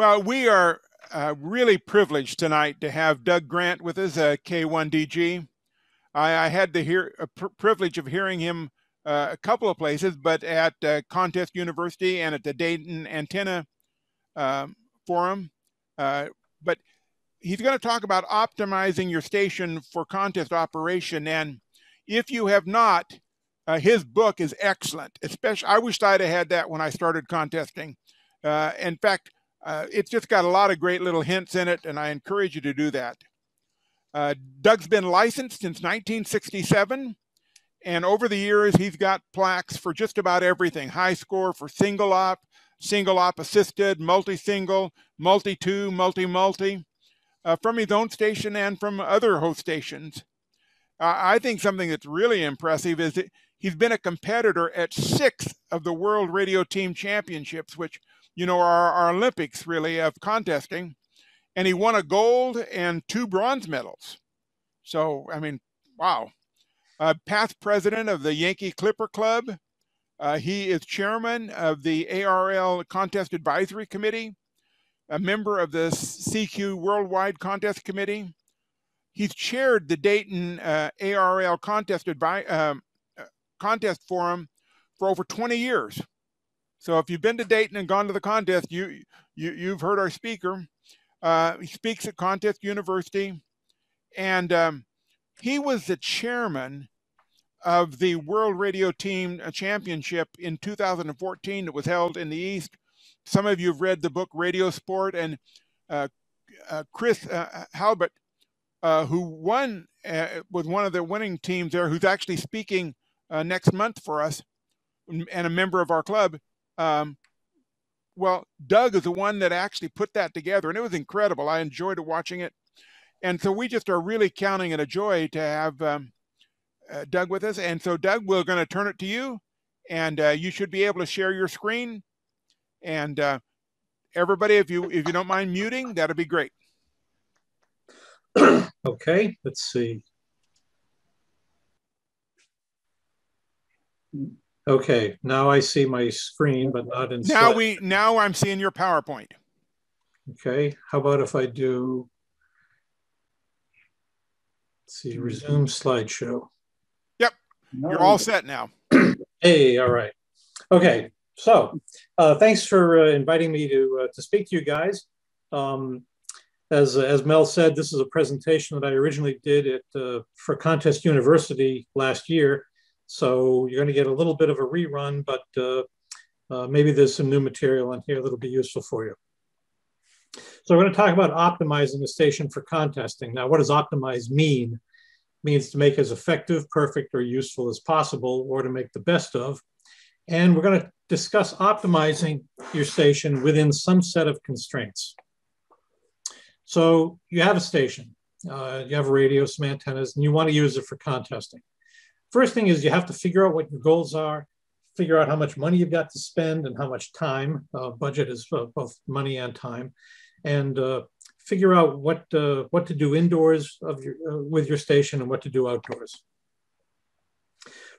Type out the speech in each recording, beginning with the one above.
Well, we are uh, really privileged tonight to have Doug Grant with us, uh, K1DG. I, I had the hear, pr- privilege of hearing him uh, a couple of places, but at uh, Contest University and at the Dayton Antenna um, Forum. Uh, but he's going to talk about optimizing your station for contest operation. And if you have not, uh, his book is excellent. Especially, I wish I'd have had that when I started contesting. Uh, in fact, uh, it's just got a lot of great little hints in it, and I encourage you to do that. Uh, Doug's been licensed since 1967, and over the years, he's got plaques for just about everything high score for single op, single op assisted, multi single, multi two, multi multi, uh, from his own station and from other host stations. I think something that's really impressive is that he's been a competitor at six of the World Radio Team Championships, which you know, our, our Olympics really of contesting. And he won a gold and two bronze medals. So, I mean, wow. Uh, past president of the Yankee Clipper Club. Uh, he is chairman of the ARRL Contest Advisory Committee, a member of the CQ Worldwide Contest Committee. He's chaired the Dayton uh, ARRL Contest, Advi- um, uh, Contest Forum for over 20 years. So if you've been to Dayton and gone to the contest, you, you you've heard our speaker. Uh, he speaks at Contest University, and um, he was the chairman of the World Radio Team Championship in 2014 that was held in the East. Some of you have read the book Radio Sport, and uh, uh, Chris uh, Hurlbut, uh, who won, uh, was one of the winning teams there, who's actually speaking uh, next month for us and a member of our club. Um, well, Doug is the one that actually put that together, and it was incredible. I enjoyed watching it, and so we just are really counting it a joy to have um, uh, Doug with us. And so, Doug, we're going to turn it to you, and uh, you should be able to share your screen. And uh, everybody, if you if you don't mind muting, that'd be great. okay, let's see. Okay, now I see my screen, but not in. Now we now I'm seeing your PowerPoint. Okay, how about if I do? Let's see, resume slideshow. Yep, you're all set now. hey, all right. Okay, so uh, thanks for uh, inviting me to uh, to speak to you guys. Um, as as Mel said, this is a presentation that I originally did at uh, for Contest University last year so you're going to get a little bit of a rerun, but uh, uh, maybe there's some new material in here that'll be useful for you. So we're going to talk about optimizing the station for contesting. Now, what does optimize mean? It means to make as effective, perfect, or useful as possible, or to make the best of. And we're going to discuss optimizing your station within some set of constraints. So you have a station, uh, you have a radio, some antennas, and you want to use it for contesting. First thing is you have to figure out what your goals are, figure out how much money you've got to spend and how much time. Uh, budget is uh, both money and time, and uh, figure out what uh, what to do indoors of your uh, with your station and what to do outdoors.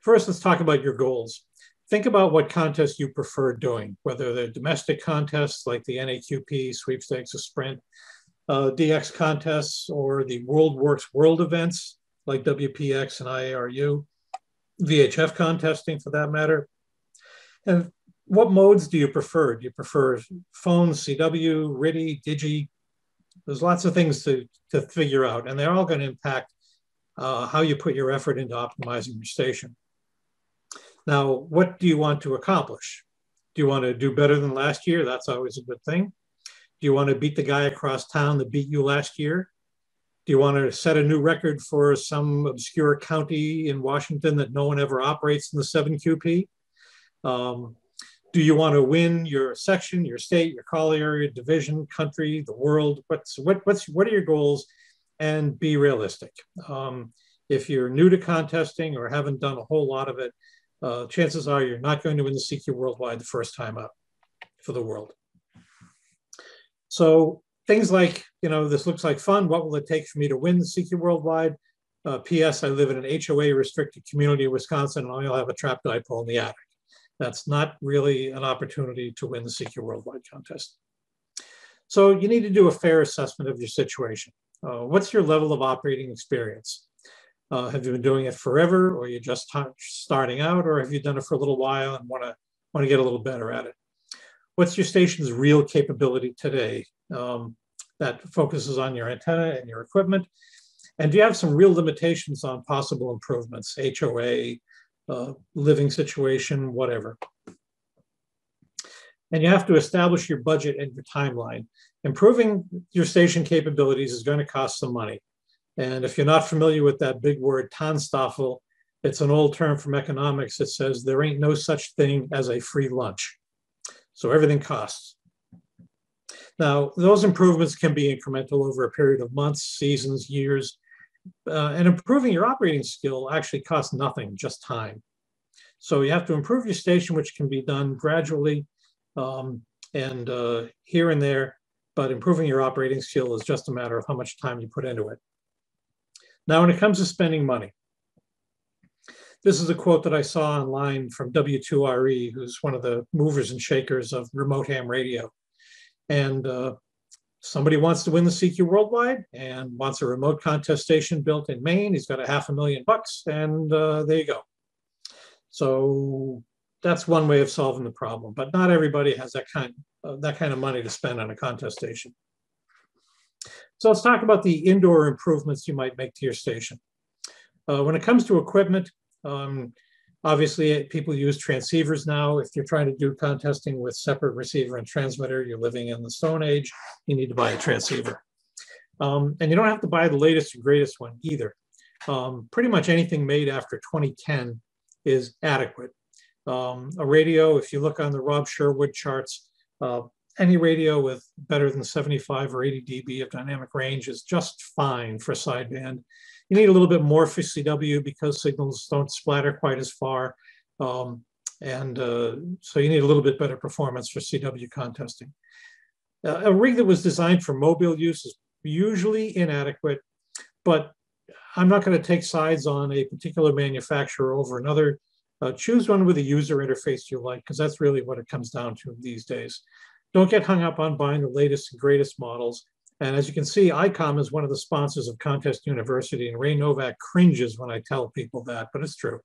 First, let's talk about your goals. Think about what contests you prefer doing, whether they're domestic contests like the NAQP, sweepstakes, or sprint, uh, DX contests, or the WorldWorks World events like WPX and IARU, VHF contesting for that matter. And what modes do you prefer? Do you prefer phone, CW, RTTY, Digi? There's lots of things to, to figure out, and they're all going to impact uh, how you put your effort into optimizing your station. Now, what do you want to accomplish? Do you want to do better than last year? That's always a good thing. Do you want to beat the guy across town that beat you last year? Do you want to set a new record for some obscure county in Washington that no one ever operates in the 7QP? Um, do you want to win your section, your state, your call area, division, country, the world? What's what what's what are your goals? And be realistic. Um, if you're new to contesting or haven't done a whole lot of it, uh, chances are you're not going to win the CQ Worldwide the first time up for the world. So things like, you know, this looks like fun. What will it take for me to win the CQ Worldwide? Uh, P.S. I live in an HOA restricted community in Wisconsin, and I'll have a trap dipole in the attic. That's not really an opportunity to win the CQ Worldwide contest. So you need to do a fair assessment of your situation. Uh, what's your level of operating experience? Uh, have you been doing it forever, or are you just starting out, or have you done it for a little while and want to want to get a little better at it? What's your station's real capability today? Um, that focuses on your antenna and your equipment. And do you have some real limitations on possible improvements, HOA, uh, living situation, whatever? And you have to establish your budget and your timeline. Improving your station capabilities is going to cost some money. And if you're not familiar with that big word, TANSTAAFL, it's an old term from economics that says there ain't no such thing as a free lunch. So everything costs. Now, those improvements can be incremental over a period of months, seasons, years, uh, and improving your operating skill actually costs nothing, just time. So you have to improve your station, which can be done gradually um, and uh, here and there, but improving your operating skill is just a matter of how much time you put into it. Now, when it comes to spending money, this is a quote that I saw online from W2RE, who's one of the movers and shakers of remote ham radio. And uh, somebody wants to win the CQ Worldwide and wants a remote contest station built in Maine. He's got a half a million bucks, and uh, there you go. So that's one way of solving the problem, but not everybody has that kind uh, that kind of money to spend on a contest station. So let's talk about the indoor improvements you might make to your station. Uh, when it comes to equipment, um, obviously people use transceivers now. If you're trying to do contesting with separate receiver and transmitter, you're living in the Stone Age, you need to buy a transceiver. Um, and you don't have to buy the latest and greatest one either. Um, pretty much anything made after 2010 is adequate. Um, a radio, if you look on the Rob Sherwood charts, uh, any radio with better than 75 or 80 dB of dynamic range is just fine for sideband. You need a little bit more for CW because signals don't splatter quite as far. Um, and uh, so you need a little bit better performance for CW contesting. Uh, a rig that was designed for mobile use is usually inadequate, but I'm not going to take sides on a particular manufacturer over another. Uh, choose one with a user interface you like, because that's really what it comes down to these days. Don't get hung up on buying the latest and greatest models. And as you can see, ICOM is one of the sponsors of Contest University, and Ray Novak cringes when I tell people that, but it's true.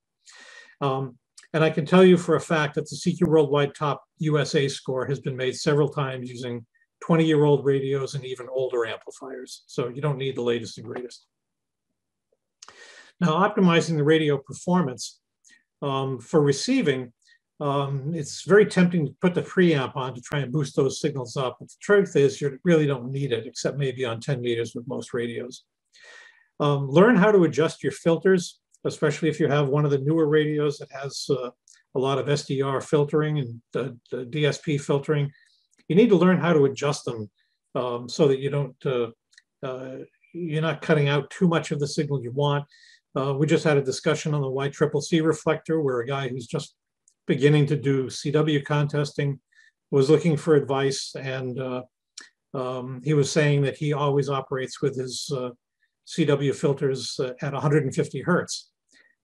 Um, and I can tell you for a fact that the CQ Worldwide Top USA score has been made several times using 20-year-old radios and even older amplifiers. So you don't need the latest and greatest. Now, optimizing the radio performance um, for receiving, um, it's very tempting to put the preamp on to try and boost those signals up. But the truth is you really don't need it, except maybe on 10 meters with most radios. Um, learn how to adjust your filters, especially if you have one of the newer radios that has uh, a lot of SDR filtering and the, DSP filtering. You need to learn how to adjust them um, so that you don't, uh, uh, you're not cutting out too much of the signal you want. Uh, we just had a discussion on the YCCC reflector where a guy who's just beginning to do CW contesting was looking for advice and uh, um, he was saying that he always operates with his uh, CW filters uh, at 150 hertz.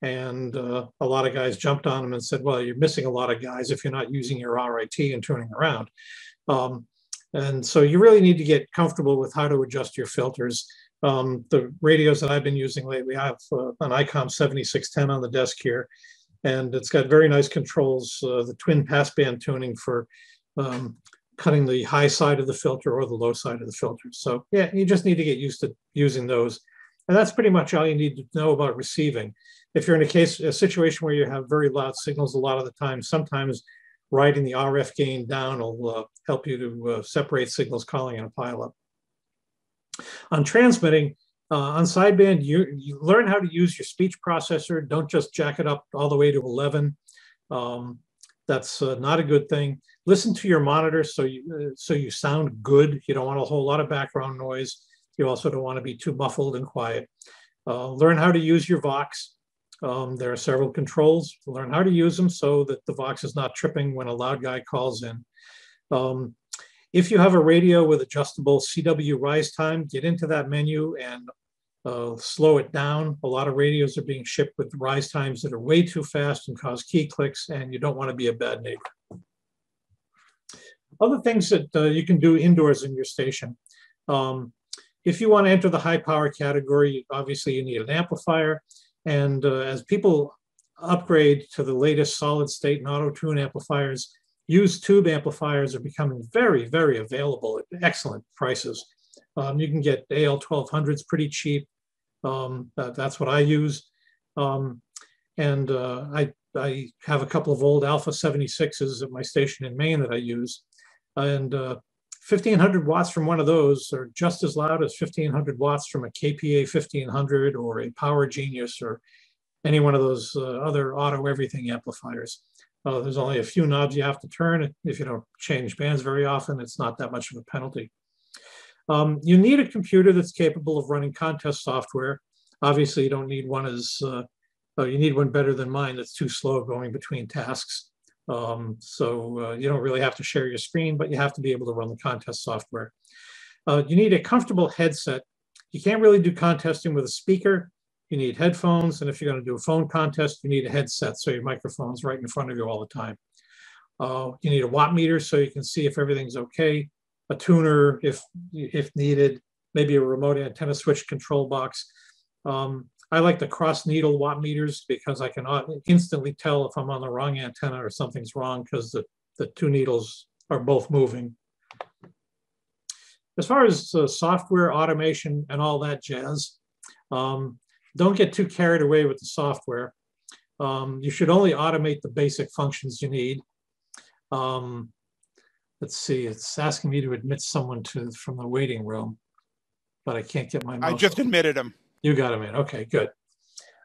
And uh, a lot of guys jumped on him and said, well, you're missing a lot of guys if you're not using your RIT and turning around. Um, and so you really need to get comfortable with how to adjust your filters. Um, the radios that I've been using lately, I have uh, an ICOM 7610 on the desk here, and it's got very nice controls, uh, the twin passband tuning for um, cutting the high side of the filter or the low side of the filter. So yeah, you just need to get used to using those. And that's pretty much all you need to know about receiving. If you're in a case, a situation where you have very loud signals a lot of the time, sometimes writing the RF gain down will uh, help you to uh, separate signals calling in a pileup. On transmitting, uh, on sideband, you, you learn how to use your speech processor. Don't just jack it up all the way to 11. Um, that's uh, not a good thing. Listen to your monitor so you, uh, so you sound good. You don't want a whole lot of background noise. You also don't want to be too muffled and quiet. Uh, learn how to use your Vox. Um, there are several controls. Learn how to use them so that the Vox is not tripping when a loud guy calls in. Um, if you have a radio with adjustable CW rise time, get into that menu and uh, slow it down. A lot of radios are being shipped with rise times that are way too fast and cause key clicks, and you don't want to be a bad neighbor. other things that uh, you can do indoors in your station. Um, if you want to enter the high power category, obviously you need an amplifier. And uh, as people upgrade to the latest solid state and auto tune amplifiers, used tube amplifiers are becoming very, very available at excellent prices. Um, you can get AL 1200s pretty cheap. Um, that, that's what I use. Um, and uh, I, I have a couple of old Alpha 76s at my station in Maine that I use. And uh, 1500 watts from one of those are just as loud as 1500 watts from a KPA 1500 or a Power Genius or any one of those uh, other auto everything amplifiers. Uh, there's only a few knobs you have to turn. If you don't change bands very often, it's not that much of a penalty. Um, you need a computer that's capable of running contest software. Obviously, you don't need one as, uh, uh, you need one better than mine that's too slow going between tasks. Um, so uh, you don't really have to share your screen, but you have to be able to run the contest software. Uh, you need a comfortable headset. You can't really do contesting with a speaker. You need headphones. And if you're going to do a phone contest, you need a headset so your microphone's right in front of you all the time. Uh, you need a watt meter so you can see if everything's okay a tuner if if needed, maybe a remote antenna switch control box. Um, I like the cross needle watt meters because I can instantly tell if I'm on the wrong antenna or something's wrong because the, the two needles are both moving. As far as uh, software automation and all that jazz, um, don't get too carried away with the software. Um, you should only automate the basic functions you need. Um, let's see, it's asking me to admit someone to from the waiting room, but I can't get my. I just admitted him. You got him in. Okay, good.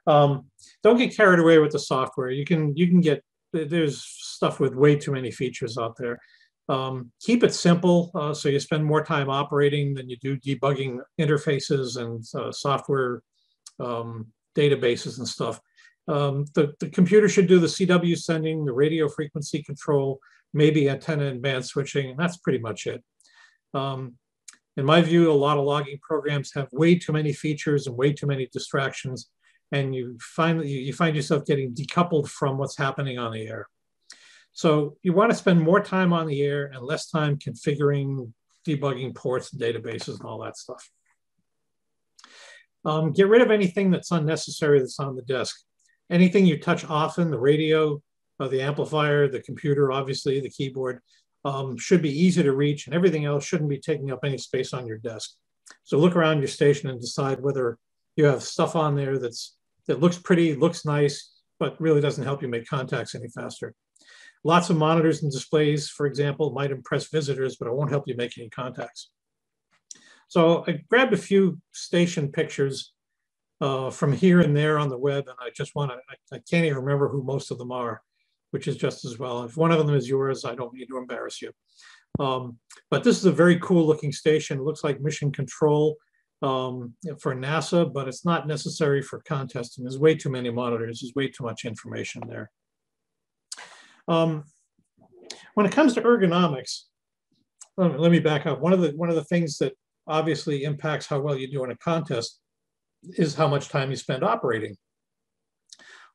Um, don't get carried away with the software. You can you can get there's stuff with way too many features out there. Um, keep it simple uh, so you spend more time operating than you do debugging interfaces and uh, software um, databases and stuff. Um, the, the computer should do the CW sending, the radio frequency control, maybe antenna and band switching, and that's pretty much it. Um, in my view, a lot of logging programs have way too many features and way too many distractions, and you find you find yourself getting decoupled from what's happening on the air. So you want to spend more time on the air and less time configuring, debugging ports and databases and all that stuff. Um, get rid of anything that's unnecessary that's on the desk. Anything you touch often, the radio, uh, the amplifier, the computer, obviously, the keyboard, um, should be easy to reach and everything else shouldn't be taking up any space on your desk. So look around your station and decide whether you have stuff on there that's that looks pretty, looks nice, but really doesn't help you make contacts any faster. Lots of monitors and displays, for example, might impress visitors, but it won't help you make any contacts. So I grabbed a few station pictures uh, from here and there on the web, and I just want to, I, I, can't even remember who most of them are which is just as well. If one of them is yours, I don't need to embarrass you. Um, but this is a very cool looking station. It looks like mission control um, for NASA, but it's not necessary for contesting. There's way too many monitors. There's way too much information there. Um, when it comes to ergonomics, let me back up. One of the one of the things that obviously impacts how well you do in a contest is how much time you spend operating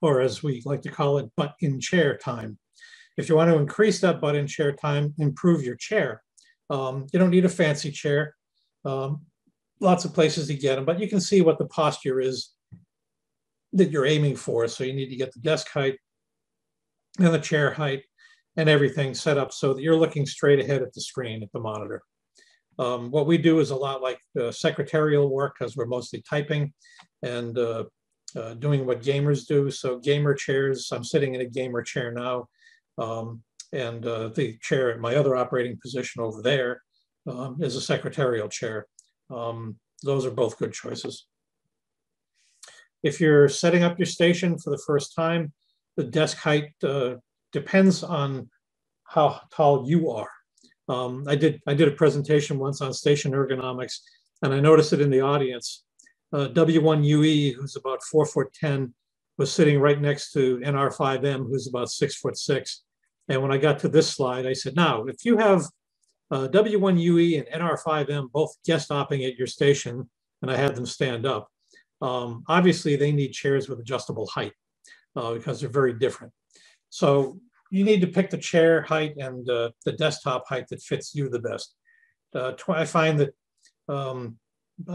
or as we like to call it, butt in chair time. If you want to increase that butt in chair time, improve your chair. Um, you don't need a fancy chair. Um, lots of places to get them, but you can see what the posture is that you're aiming for. So you need to get the desk height and the chair height and everything set up so that you're looking straight ahead at the screen at the monitor. Um, what we do is a lot like uh, secretarial work because we're mostly typing and uh, uh, doing what gamers do. So gamer chairs, I'm sitting in a gamer chair now. Um, and uh, the chair at my other operating position over there um, is a secretarial chair. Um, those are both good choices. If you're setting up your station for the first time, the desk height uh, depends on how tall you are. Um, I did I did a presentation once on station ergonomics, and I noticed it in the audience uh, W1UE, who's about four foot 10, was sitting right next to NR5M, who's about six foot six. And when I got to this slide, I said, now, if you have uh, W1UE and NR5M both guest opping at your station, and I had them stand up, um, obviously they need chairs with adjustable height uh, because they're very different. So you need to pick the chair height and uh, the desktop height that fits you the best. Uh, I find that um,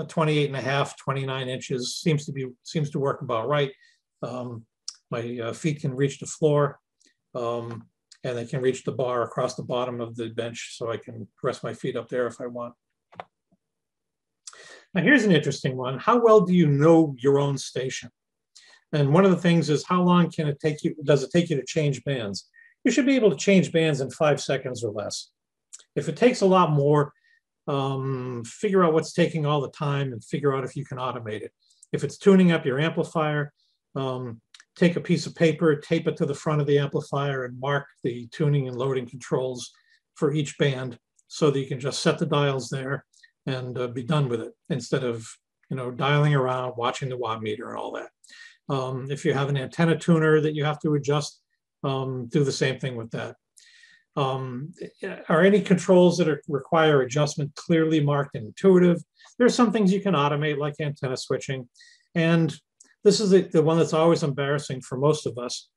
28 and a half, 29 inches seems to be seems to work about right. Um, my uh, feet can reach the floor um, and they can reach the bar across the bottom of the bench so I can rest my feet up there if I want. Now here's an interesting one. How well do you know your own station? And one of the things is how long can it take you, does it take you to change bands? You should be able to change bands in five seconds or less. If it takes a lot more, um, figure out what's taking all the time and figure out if you can automate it. If it's tuning up your amplifier, um, take a piece of paper, tape it to the front of the amplifier and mark the tuning and loading controls for each band so that you can just set the dials there and uh, be done with it instead of you know dialing around, watching the watt meter and all that. Um, if you have an antenna tuner that you have to adjust, um, do the same thing with that. Um, are any controls that are, require adjustment clearly marked and intuitive? There are some things you can automate like antenna switching. And this is the, the one that's always embarrassing for most of us.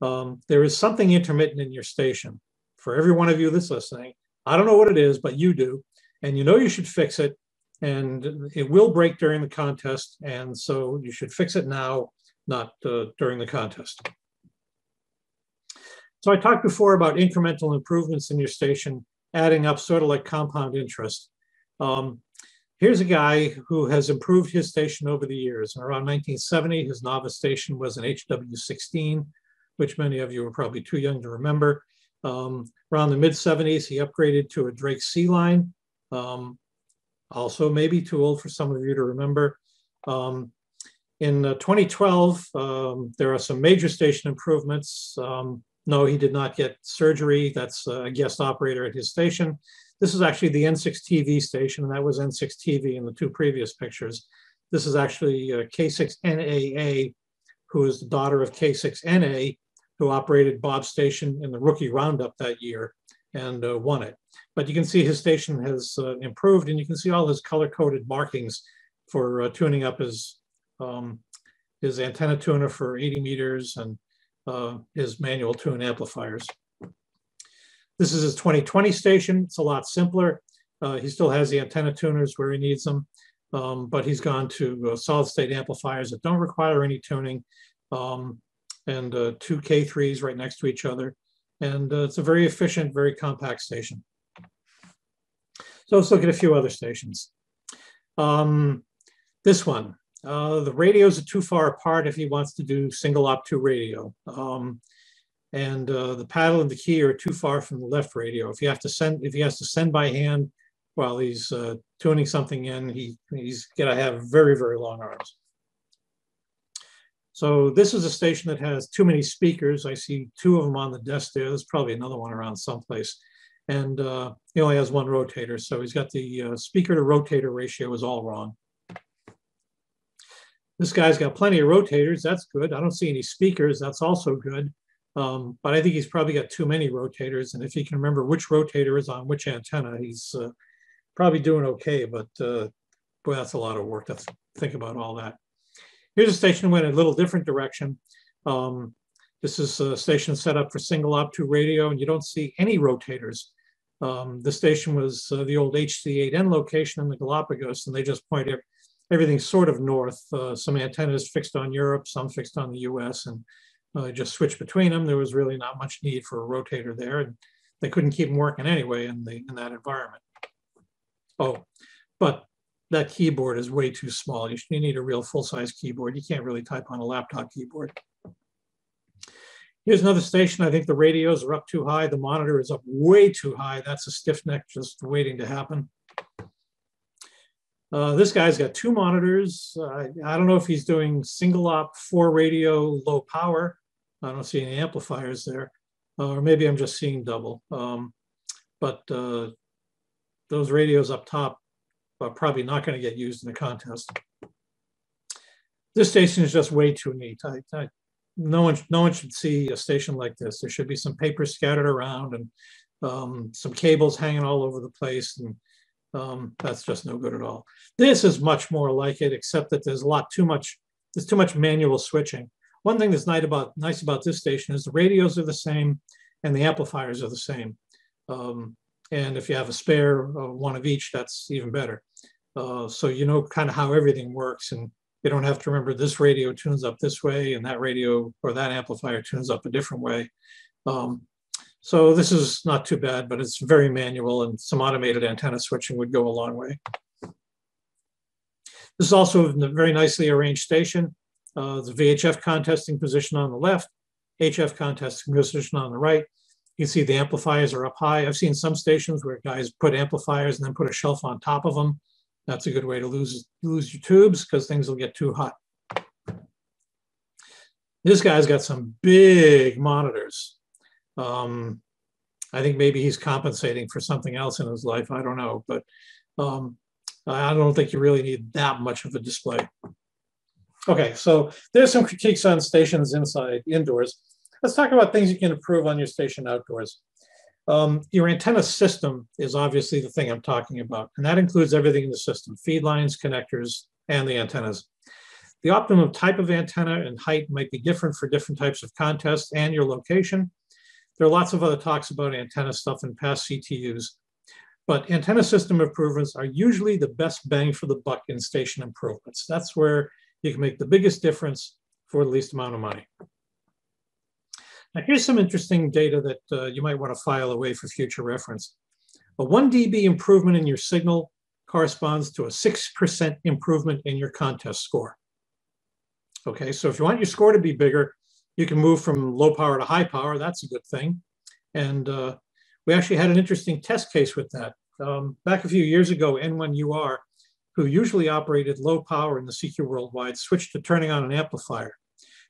Um, there is something intermittent in your station. For every one of you that's listening, I don't know what it is, but you do. And you know you should fix it. And it will break during the contest. And so you should fix it now not uh, during the contest. So I talked before about incremental improvements in your station, adding up sort of like compound interest. Um, here's a guy who has improved his station over the years. Around 1970, his novice station was an HW16, which many of you are probably too young to remember. Um, around the mid 70s, he upgraded to a Drake C line. Um, also, maybe too old for some of you to remember. Um, in uh, 2012, um, there are some major station improvements. Um, no, he did not get surgery. That's a guest operator at his station. This is actually the N6 TV station, and that was N6 TV in the two previous pictures. This is actually uh, K6NAA, who is the daughter of K6NA, who operated Bob's station in the rookie roundup that year and uh, won it. But you can see his station has uh, improved, and you can see all his color-coded markings for uh, tuning up his um, his antenna tuner for 80 meters and uh, his manual tune amplifiers. This is his 2020 station. It's a lot simpler. Uh, he still has the antenna tuners where he needs them, um, but he's gone to uh, solid state amplifiers that don't require any tuning um, and uh, two K3s right next to each other. And uh, it's a very efficient, very compact station. So let's look at a few other stations. Um, this one, uh, the radios are too far apart if he wants to do single op two radio. Um, and uh, the paddle and the key are too far from the left radio. If you have to send, if he has to send by hand while he's uh, tuning something in, he, he's gonna have very, very long arms. So this is a station that has too many speakers. I see two of them on the desk there. There's probably another one around someplace. And uh, he only has one rotator. So he's got the uh, speaker to rotator ratio is all wrong. This guy's got plenty of rotators. That's good. I don't see any speakers. That's also good. Um, but I think he's probably got too many rotators. And if he can remember which rotator is on which antenna, he's uh, probably doing okay. But uh, boy, that's a lot of work to think about all that. Here's a station went a little different direction. Um, this is a station set up for single op 2 radio, and you don't see any rotators. Um, the station was uh, the old HC8N location in the Galapagos, and they just pointed everything's sort of north. Uh, some antennas fixed on Europe, some fixed on the US, and uh, just switch between them. There was really not much need for a rotator there, and they couldn't keep them working anyway in, the, in that environment. Oh, but that keyboard is way too small. You, you need a real full-size keyboard. You can't really type on a laptop keyboard. Here's another station. I think the radios are up too high. The monitor is up way too high. That's a stiff neck just waiting to happen. Uh, this guy's got two monitors. Uh, I don't know if he's doing single op four radio low power. I don't see any amplifiers there. Uh, or maybe I'm just seeing double. Um, but uh, those radios up top are probably not going to get used in the contest. This station is just way too neat. I, I, no one, no one should see a station like this. There should be some paper scattered around and um, some cables hanging all over the place and um, that's just no good at all. This is much more like it, except that there's a lot too much, there's too much manual switching. One thing that's nice about, nice about this station is the radios are the same and the amplifiers are the same. Um, and if you have a spare uh, one of each, that's even better. Uh, so you know kind of how everything works and you don't have to remember this radio tunes up this way and that radio or that amplifier tunes up a different way. Um, so this is not too bad, but it's very manual and some automated antenna switching would go a long way. This is also a very nicely arranged station. Uh, the VHF contesting position on the left, HF contesting position on the right. You see the amplifiers are up high. I've seen some stations where guys put amplifiers and then put a shelf on top of them. That's a good way to lose, lose your tubes because things will get too hot. This guy's got some big monitors. Um, I think maybe he's compensating for something else in his life. I don't know, but um, I don't think you really need that much of a display. Okay, so there's some critiques on stations inside, indoors. Let's talk about things you can improve on your station outdoors. Um, your antenna system is obviously the thing I'm talking about, and that includes everything in the system, feed lines, connectors, and the antennas. The optimum type of antenna and height might be different for different types of contests and your location. There are lots of other talks about antenna stuff in past CTUs, but antenna system improvements are usually the best bang for the buck in station improvements. That's where you can make the biggest difference for the least amount of money. Now here's some interesting data that uh, you might want to file away for future reference. A 1 dB improvement in your signal corresponds to a 6% improvement in your contest score. Okay, so if you want your score to be bigger, you can move from low power to high power. That's a good thing. And uh, we actually had an interesting test case with that. Um, back a few years ago, N1UR, who usually operated low power in the CQ Worldwide, switched to turning on an amplifier.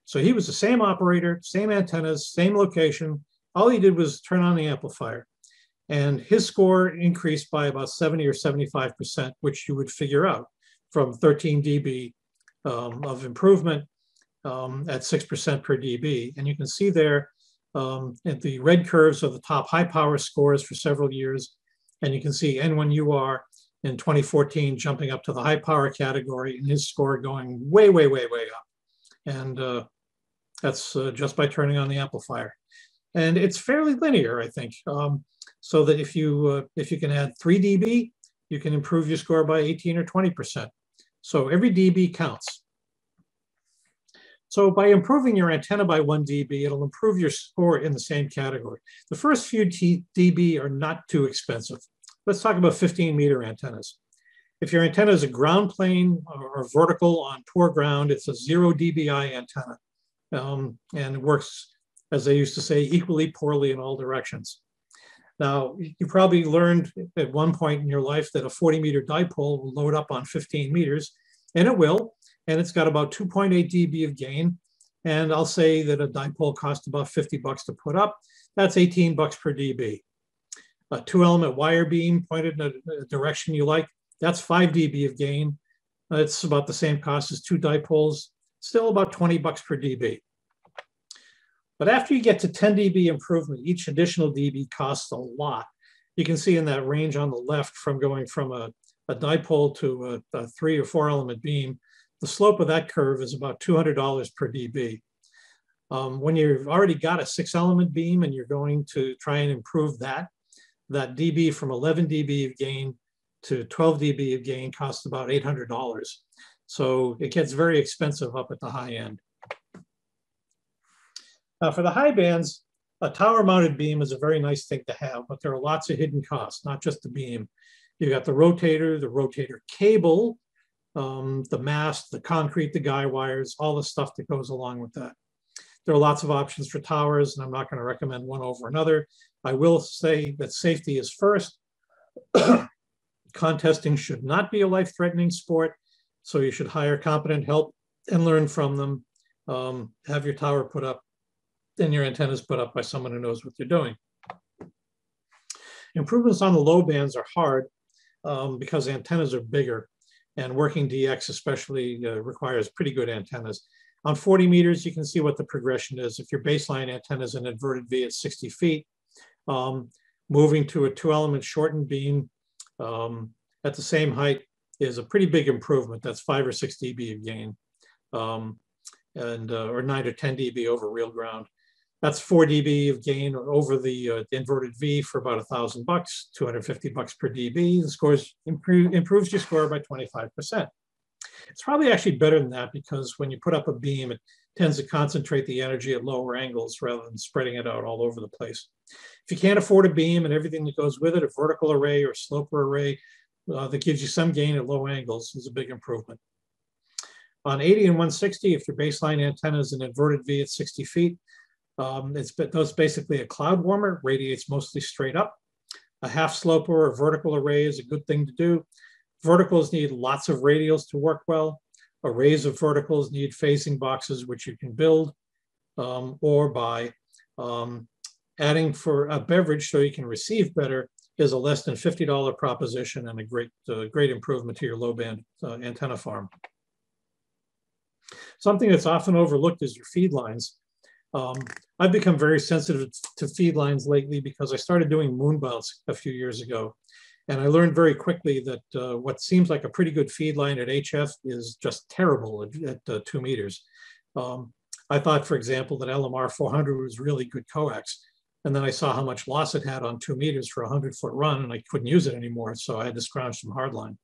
So he was the same operator, same antennas, same location. All he did was turn on the amplifier. And his score increased by about 70 or 75%, which you would figure out from 13 dB um, of improvement um, at 6% per dB. And you can see there um, the red curves are the top high power scores for several years. And you can see N1UR in 2014 jumping up to the high power category and his score going way, way, way, way up. And uh, that's uh, just by turning on the amplifier. And it's fairly linear, I think, um, so that if you, uh, if you can add 3 dB, you can improve your score by 18 or 20%. So every dB counts. So by improving your antenna by 1 dB, it'll improve your score in the same category. The first few dB are not too expensive. Let's talk about 15 meter antennas. If your antenna is a ground plane or vertical on poor ground, it's a zero dBi antenna. Um, and it works, as they used to say, equally poorly in all directions. Now, you probably learned at one point in your life that a 40 meter dipole will load up on 15 meters, and it will, and it's got about 2.8 dB of gain. And I'll say that a dipole costs about 50 bucks to put up. That's 18 bucks per dB. A two element wire beam pointed in a, direction you like, that's 5 dB of gain. It's about the same cost as two dipoles, still about 20 bucks per dB. But after you get to 10 dB improvement, each additional dB costs a lot. You can see in that range on the left from going from a, a dipole to a, a three or four element beam, the slope of that curve is about $200 per dB. Um, when you've already got a six element beam and you're going to try and improve that, that dB from 11 dB of gain to 12 dB of gain costs about $800. So it gets very expensive up at the high end. Now for the high bands, a tower mounted beam is a very nice thing to have, but there are lots of hidden costs, not just the beam. You've got the rotator, the rotator cable, um, the mast, the concrete, the guy wires, all the stuff that goes along with that. There are lots of options for towers, and I'm not going to recommend one over another. I will say that safety is first. Contesting should not be a life-threatening sport, so you should hire competent help and learn from them. Um, have your tower put up and your antennas put up by someone who knows what they're doing. Improvements on the low bands are hard um, because antennas are bigger and working DX especially uh, requires pretty good antennas. On 40 meters, you can see what the progression is. If your baseline antenna is an inverted V at 60 feet, um, moving to a two element shortened beam um, at the same height is a pretty big improvement. That's five or six dB of gain um, and uh, or nine or 10 dB over real ground. That's 4 dB of gain over the uh, inverted V for about a thousand bucks, 250 bucks per dB. The scores improve, improves your score by 25%. It's probably actually better than that because when you put up a beam, it tends to concentrate the energy at lower angles rather than spreading it out all over the place. If you can't afford a beam and everything that goes with it, a vertical array or sloper array uh, that gives you some gain at low angles is a big improvement. On 80 and 160, if your baseline antenna is an inverted V at 60 feet, um, it's that's basically a cloud warmer, radiates mostly straight up. A half sloper or vertical array is a good thing to do. Verticals need lots of radials to work well. Arrays of verticals need phasing boxes, which you can build um, or buy. Um, adding for a beverage so you can receive better is a less than $50 proposition and a great, uh, great improvement to your low band uh, antenna farm. Something that's often overlooked is your feed lines. Um, I've become very sensitive to feed lines lately because I started doing moon bounce a few years ago. And I learned very quickly that uh, what seems like a pretty good feed line at HF is just terrible at, at uh, two meters. Um, I thought, for example, that LMR 400 was really good coax. And then I saw how much loss it had on two meters for a 100 foot run, and I couldn't use it anymore. So I had to scrounge some hardline.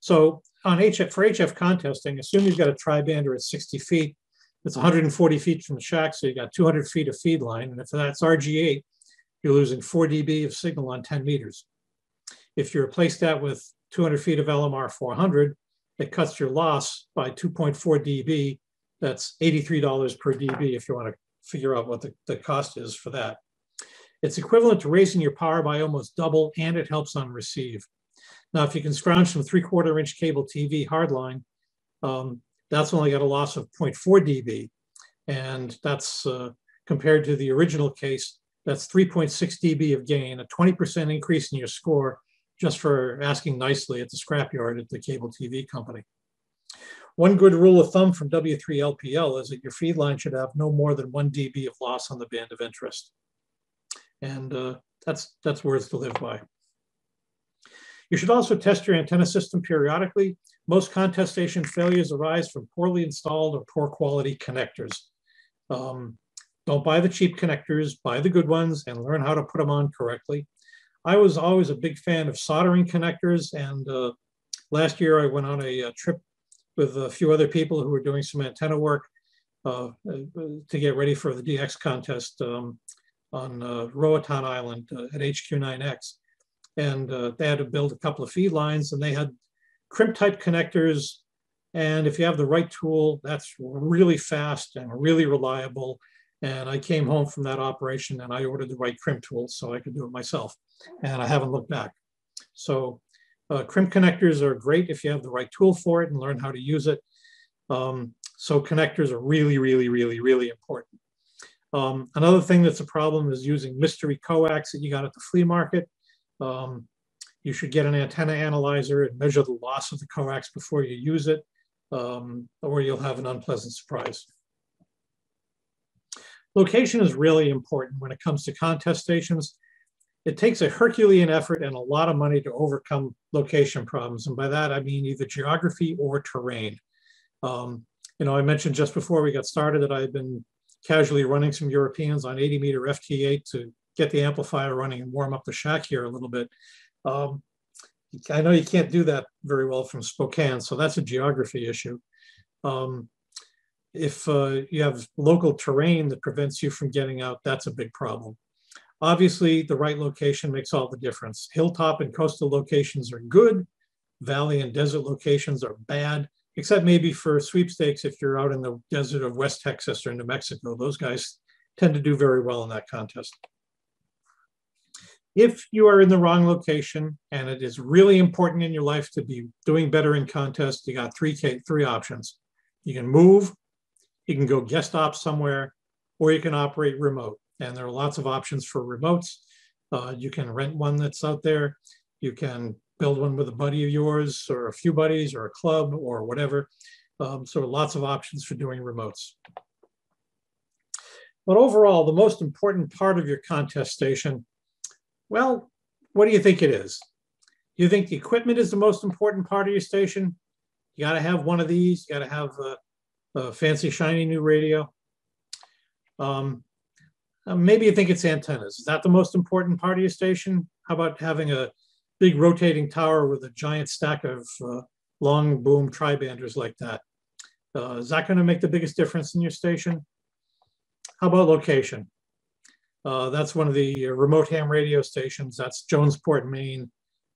So on HF, for HF contesting, assume you've got a tri-bander at 60 feet, it's 140 feet from the shack, so you got 200 feet of feed line. And if that's RG8, you're losing 4 dB of signal on 10 meters. If you replace that with 200 feet of LMR 400, it cuts your loss by 2.4 dB. That's $83 per dB if you want to figure out what the, the cost is for that. It's equivalent to raising your power by almost double, and it helps on receive. Now, if you can scrounge some three quarter inch cable TV hardline, um, that's only got a loss of 0.4 dB. And that's uh, compared to the original case, that's 3.6 dB of gain, a 20% increase in your score just for asking nicely at the scrapyard at the cable TV company. One good rule of thumb from W3LPL is that your feed line should have no more than one dB of loss on the band of interest. And uh, that's, that's words to live by. You should also test your antenna system periodically. Most contestation failures arise from poorly installed or poor quality connectors. Um, don't buy the cheap connectors, buy the good ones and learn how to put them on correctly. I was always a big fan of soldering connectors and uh, last year I went on a, a, trip with a few other people who were doing some antenna work uh, to get ready for the DX contest um, on uh, Roatan Island uh, at HQ9X and uh, they had to build a couple of feed lines and they had crimp type connectors. And if you have the right tool, that's really fast and really reliable. And I came home from that operation and I ordered the right crimp tool so I could do it myself. And I haven't looked back. So uh, crimp connectors are great if you have the right tool for it and learn how to use it. Um, so connectors are really, really, really, really important. Um, another thing that's a problem is using mystery coax that you got at the flea market. Um, you should get an antenna analyzer and measure the loss of the coax before you use it, um, or you'll have an unpleasant surprise. Location is really important when it comes to contest stations. It takes a Herculean effort and a lot of money to overcome location problems. And by that, I mean either geography or terrain. Um, you know, I mentioned just before we got started that I've been casually running some Europeans on 80 meter FT8 to get the amplifier running and warm up the shack here a little bit. Um, I know you can't do that very well from Spokane, so that's a geography issue. Um, if uh, you have local terrain that prevents you from getting out, that's a big problem. Obviously, the right location makes all the difference. Hilltop and coastal locations are good. Valley and desert locations are bad, except maybe for sweepstakes if you're out in the desert of West Texas or New Mexico. Those guys tend to do very well in that contest. If you are in the wrong location and it is really important in your life to be doing better in contests, you got three, three options. You can move, you can go guest op somewhere, or you can operate remote. And there are lots of options for remotes. Uh, you can rent one that's out there. You can build one with a buddy of yours or a few buddies or a club or whatever. Um, so lots of options for doing remotes. But overall, the most important part of your contest station well, what do you think it is? You think the equipment is the most important part of your station? You got to have one of these. You got to have a, a, fancy, shiny new radio. Um, Uh, maybe you think it's antennas. Is that the most important part of your station? How about having a big rotating tower with a giant stack of uh, long boom tribanders like that? Uh, is that going to make the biggest difference in your station? How about location? Uh, that's one of the remote ham radio stations. That's Jonesport, Maine,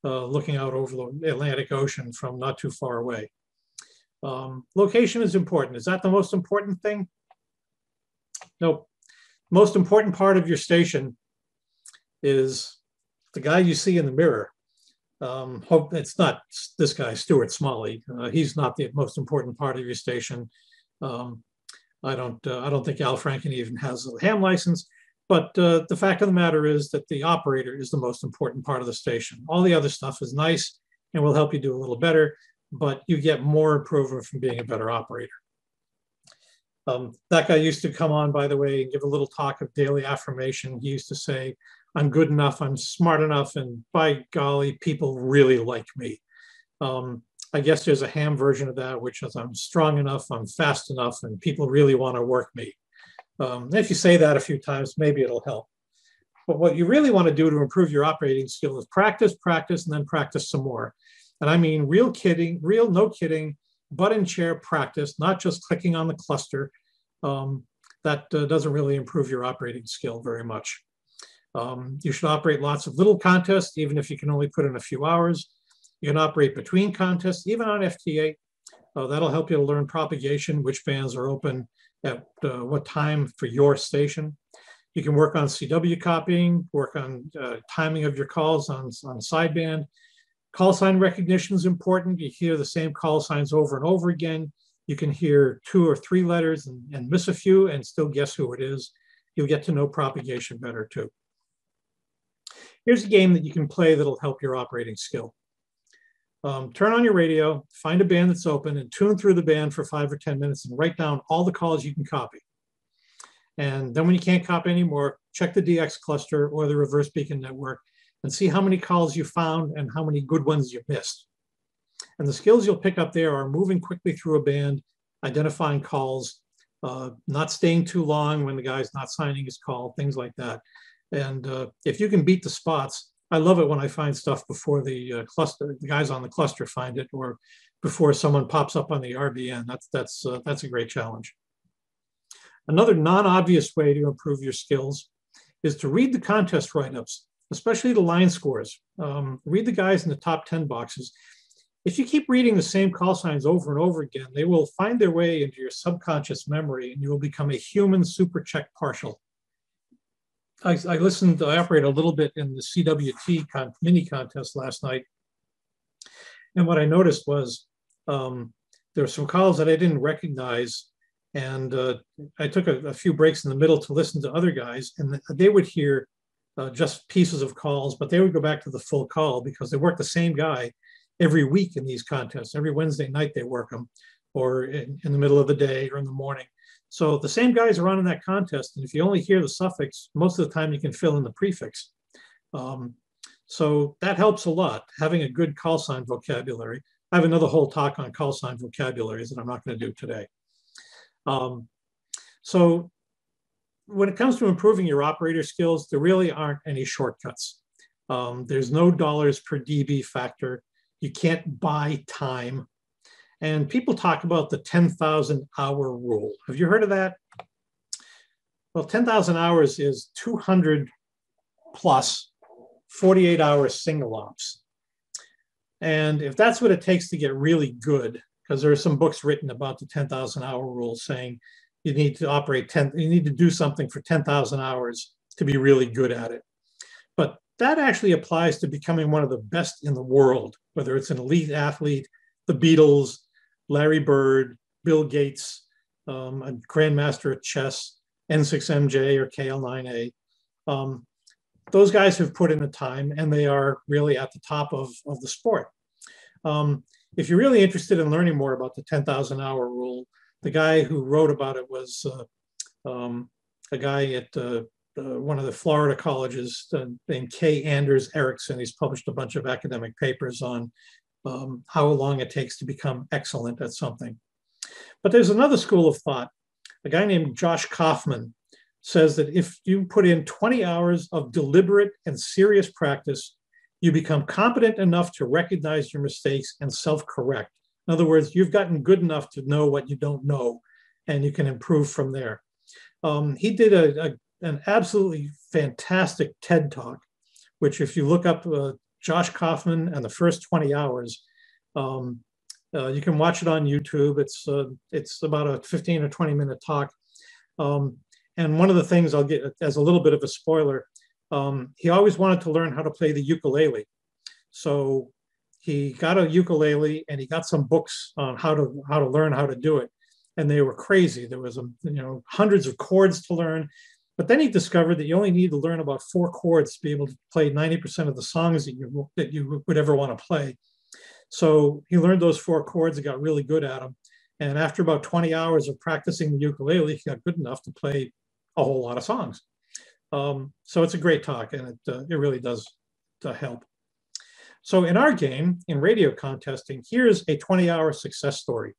uh, looking out over the Atlantic Ocean from not too far away. Um, location is important. Is that the most important thing? Nope. Most important part of your station is the guy you see in the mirror. Um, hope it's not this guy, Stuart Smalley. Uh, he's not the most important part of your station. Um, I don't. Uh, I don't think Al Franken even has a ham license. But uh, the fact of the matter is that the operator is the most important part of the station. All the other stuff is nice and will help you do a little better, but you get more improvement from being a better operator. Um, that guy used to come on, by the way, and give a little talk of daily affirmation. He used to say, I'm good enough, I'm smart enough, and by golly, people really like me. Um, I guess there's a ham version of that, which is I'm strong enough, I'm fast enough, and people really want to work me. Um, if you say that a few times, maybe it'll help. But what you really want to do to improve your operating skill is practice, practice, and then practice some more. And I mean real kidding, real no kidding, butt in chair practice, not just clicking on the cluster. Um, that uh, doesn't really improve your operating skill very much. Um, you should operate lots of little contests, even if you can only put in a few hours. You can operate between contests, even on FT8. Uh, that'll help you to learn propagation, which bands are open, at uh, what time for your station. You can work on CW copying, work on uh, timing of your calls on, on sideband. Call sign recognition is important. You hear the same call signs over and over again. You can hear two or three letters and, and miss a few and still guess who it is. You'll get to know propagation better too. Here's a game that you can play that'll help your operating skill um, turn on your radio, find a band that's open, and tune through the band for five or 10 minutes and write down all the calls you can copy. And then when you can't copy anymore, check the DX cluster or the reverse beacon network and see how many calls you found and how many good ones you missed. And the skills you'll pick up there are moving quickly through a band, identifying calls, uh, not staying too long when the guy's not signing his call, things like that. And uh, if you can beat the spots, I love it when I find stuff before the uh, cluster, the guys on the cluster find it, or before someone pops up on the RBN. That's that's uh, that's a great challenge. Another non-obvious way to improve your skills is to read the contest write-ups, especially the line scores. Um, read the guys in the top 10 boxes. If you keep reading the same call signs over and over again, they will find their way into your subconscious memory and you will become a human super check partial. I, I listened, I operated a little bit in the CWT con, mini contest last night. And what I noticed was um, there were some calls that I didn't recognize. And uh, I took a, a, few breaks in the middle to listen to other guys, and they would hear uh, just pieces of calls, but they would go back to the full call because they work the same guy every week in these contests. Every Wednesday night they work them, or in, in the middle of the day or in the morning. So the same guys are on in that contest. And if you only hear the suffix, most of the time you can fill in the prefix. Um, so that helps a lot, having a good call sign vocabulary. I have another whole talk on call sign vocabularies that I'm not going to do today. Um, so when it comes to improving your operator skills, there really aren't any shortcuts. Um, there's no dollars per dB factor. You can't buy time. And people talk about the 10,000 hour rule. Have you heard of that? Well, 10,000 hours is 200 plus 48 hour single ops. And if that's what it takes to get really good, because there are some books written about the 10,000 hour rule saying you need to operate 10, you need to do something for 10,000 hours to be really good at it. But that actually applies to becoming one of the best in the world, whether it's an elite athlete, the Beatles, Larry Bird, Bill Gates, um, a grandmaster at chess, N6MJ or KL9A. Um, those guys have put in the time and they are really at the top of, of the sport. Um, if you're really interested in learning more about the 10,000 hour rule, the guy who wrote about it was uh, um, a guy at uh, uh, one of the Florida colleges uh, named K. Anders Ericsson. He's published a bunch of academic papers on um, how long it takes to become excellent at something. But there's another school of thought, a guy named Josh Kaufman says that if you put in 20 hours of deliberate and serious practice, you become competent enough to recognize your mistakes and self correct. In other words, you've gotten good enough to know what you don't know, and you can improve from there. Um, he did a, a, an absolutely fantastic TED talk, which, if you look up uh, Josh Kaufman and the first 20 hours, um, uh, you can watch it on YouTube. It's uh, it's about a 15 or 20 minute talk. Um, and one of the things I'll get as a little bit of a spoiler, um, he always wanted to learn how to play the ukulele. So he got a ukulele and he got some books on how to how to learn how to do it, and they were crazy. There was a, you know hundreds of chords to learn, but then he discovered that you only need to learn about four chords to be able to play 90% of the songs that you that you would ever want to play. So he learned those four chords and got really good at them. And after about 20 hours of practicing the ukulele, he got good enough to play a whole lot of songs. Um, so it's a great talk and it, uh, it really does uh, help. So in our game, in radio contesting, here's a 20 hour success story.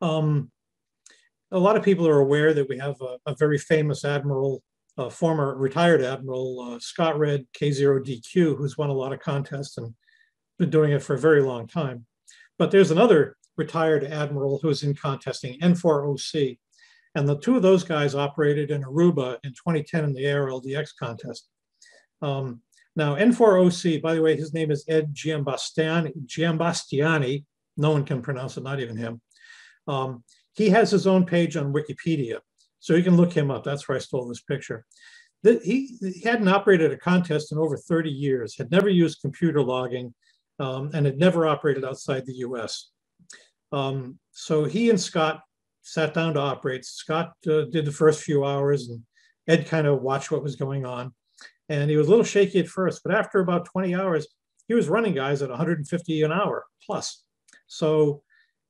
Um, a lot of people are aware that we have a, a very famous admiral, uh, former retired admiral, uh, Scott Redd K0DQ, who's won a lot of contests and been doing it for a very long time. But there's another retired admiral who's in contesting, N4OC. And the two of those guys operated in Aruba in 2010 in the ARRL DX contest. Um, now, N4OC, by the way, his name is Ed Giambastiani. Giambastiani. No one can pronounce it, not even him. Um, he has his own page on Wikipedia, so you can look him up. That's where I stole this picture. The, he, he hadn't operated a contest in over 30 years, had never used computer logging, um, and had never operated outside the US. Um, so he and Scott sat down to operate. Scott uh, did the first few hours, and Ed kind of watched what was going on. And he was a little shaky at first, but after about 20 hours, he was running guys at 150 an hour plus. So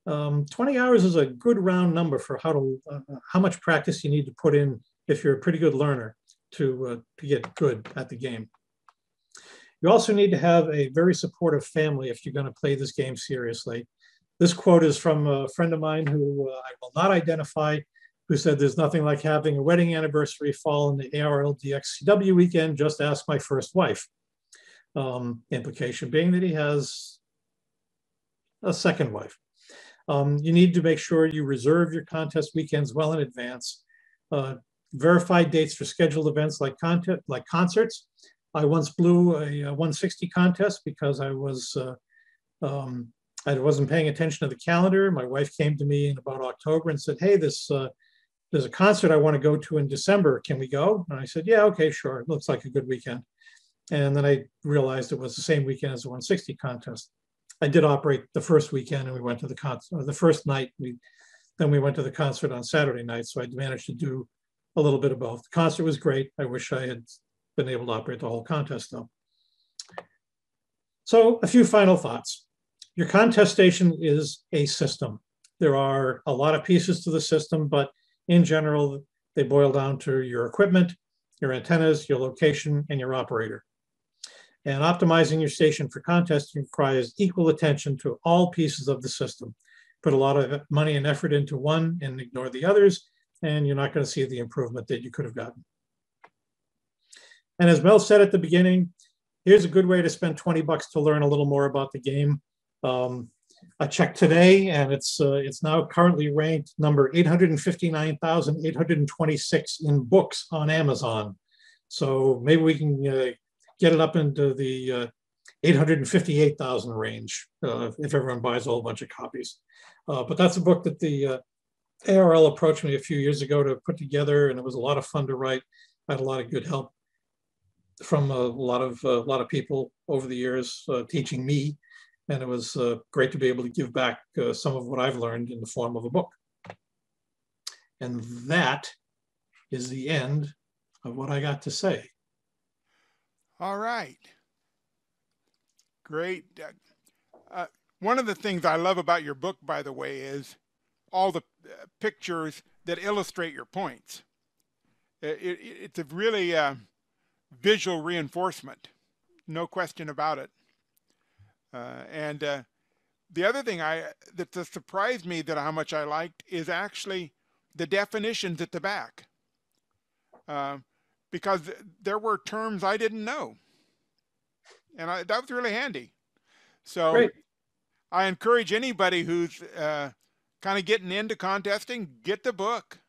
um, 20 hours is a good round number for how to uh, how much practice you need to put in if you're a pretty good learner to uh, to get good at the game. You also need to have a very supportive family if you're going to play this game seriously. This quote is from a friend of mine who uh, I will not identify, who said, There's nothing like having a wedding anniversary fall in the ARRL DX CW weekend. Just ask my first wife. Um, implication being that he has a second wife. Um, you need to make sure you reserve your contest weekends well in advance. Uh, verify dates for scheduled events like, content, like concerts I once blew a, a 160 contest because I was uh, um, I wasn't paying attention to the calendar. My wife came to me in about October and said, "Hey, this uh, there's a concert I want to go to in December. Can we go?" And I said, "Yeah, okay, sure. It looks like a good weekend." And then I realized it was the same weekend as the 160 contest. I did operate the first weekend, and we went to the concert. The first night, we then we went to the concert on Saturday night. So I managed to do a little bit of both. The concert was great. I wish I had been able to operate the whole contest though. So a few final thoughts. Your contest station is a system. There are a lot of pieces to the system, but in general, they boil down to your equipment, your antennas, your location, and your operator. And optimizing your station for contesting requires equal attention to all pieces of the system. Put a lot of money and effort into one and ignore the others, and you're not going to see the improvement that you could have gotten. And as Mel said at the beginning, here's a good way to spend 20 bucks to learn a little more about the game. Um, I checked today, and it's uh, it's now currently ranked number 859,826 in books on Amazon. So maybe we can uh, get it up into the uh, 858,000 range uh, if everyone buys a whole bunch of copies. Uh, but that's a book that the uh, ARRL approached me a few years ago to put together, and it was a lot of fun to write. I had a lot of good help from a lot of a lot of people over the years uh, teaching me, and it was uh, great to be able to give back uh, some of what I've learned in the form of a book. And that is the end of what I got to say. All right. Great. Uh, one of the things I love about your book, by the way, is all the uh, pictures that illustrate your points. It, it, it's a really uh, visual reinforcement, no question about it. Uh, and uh, the other thing I that surprised me that how much I liked is actually the definitions at the back. Because there were terms I didn't know, and I, that was really handy. So Great. I encourage anybody who's uh, kind of getting into contesting, get the book.